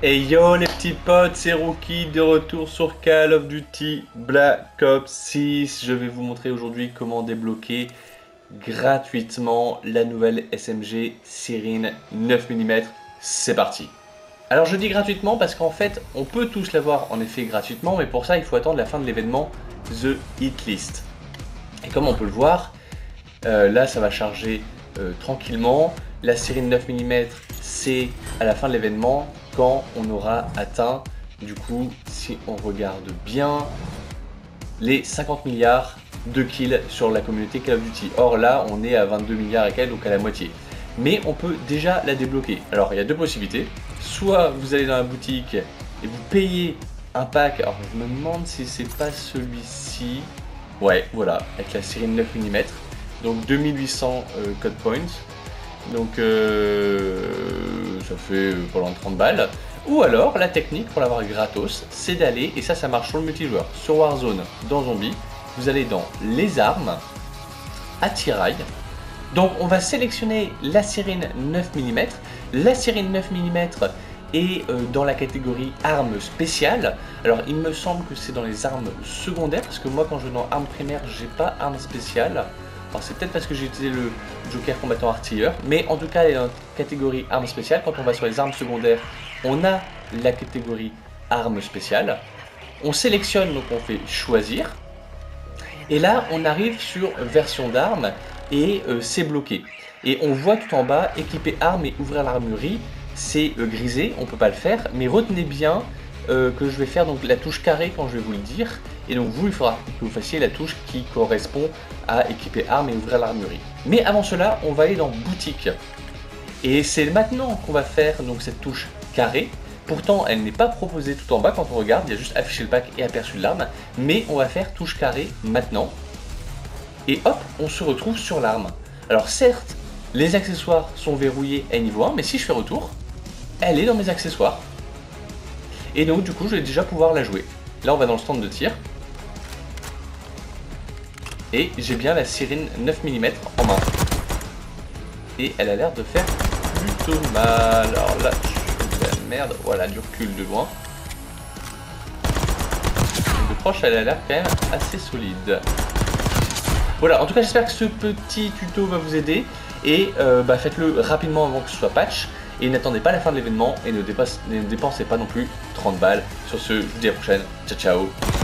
Et yo les petits potes, c'est Rookie de retour sur Call of Duty Black Ops 6. Je vais vous montrer aujourd'hui comment débloquer gratuitement la nouvelle SMG Sirine 9 mm. C'est parti Alors je dis gratuitement parce qu'en fait on peut tous l'avoir en effet gratuitement mais pour ça il faut attendre la fin de l'événement The Hit List. Et comme on peut le voir, euh, là ça va charger euh, tranquillement. La Sirine 9 mm c'est à la fin de l'événement quand on aura atteint, du coup, si on regarde bien, les 50 milliards de kills sur la communauté Call of Duty. Or là, on est à 22 milliards et quelques, donc à la moitié. Mais on peut déjà la débloquer. Alors, il y a deux possibilités. Soit vous allez dans la boutique et vous payez un pack. Alors, je me demande si c'est pas celui-ci. Ouais, voilà, avec la série 9 mm. Donc 2800 euh, code points. Donc euh, ça fait pendant 30 balles. Ou alors la technique pour l'avoir gratos, c'est d'aller, et ça ça marche sur le multijoueur, sur Warzone, dans Zombie, vous allez dans les armes, attirail. Donc on va sélectionner la sirène 9 mm. La sirène 9 mm est euh, dans la catégorie armes spéciales. Alors il me semble que c'est dans les armes secondaires, parce que moi quand je vais dans armes primaires, j'ai pas armes spéciales. C'est peut-être parce que j'ai utilisé le Joker combattant artilleur, mais en tout cas dans catégorie armes spéciales. Quand on va sur les armes secondaires, on a la catégorie armes spéciales. On sélectionne, donc on fait choisir. Et là, on arrive sur version d'armes et euh, c'est bloqué. Et on voit tout en bas, équiper armes et ouvrir l'armurerie, c'est euh, grisé, on peut pas le faire, mais retenez bien euh, que je vais faire donc la touche carré quand je vais vous le dire. Et donc vous, il faudra que vous fassiez la touche qui correspond à équiper armes et ouvrir l'armurerie. Mais avant cela, on va aller dans boutique. Et c'est maintenant qu'on va faire donc cette touche carré. Pourtant, elle n'est pas proposée tout en bas quand on regarde, il y a juste affiché le pack et aperçu de l'arme. Mais on va faire touche carré maintenant. Et hop, on se retrouve sur l'arme. Alors certes, les accessoires sont verrouillés à niveau 1, mais si je fais retour, elle est dans mes accessoires. Et donc du coup, je vais déjà pouvoir la jouer. Là, on va dans le stand de tir. Et j'ai bien la sirène 9 mm en main. Et elle a l'air de faire plutôt mal. Alors là, je fais de la merde. Voilà, du recul de loin. De proche, elle a l'air quand même assez solide. Voilà, en tout cas, j'espère que ce petit tuto va vous aider. Et euh, bah, faites-le rapidement avant que ce soit patch. Et n'attendez pas la fin de l'événement et ne, ne dépensez pas non plus 30 balles. Sur ce, je vous dis à la prochaine. Ciao, ciao.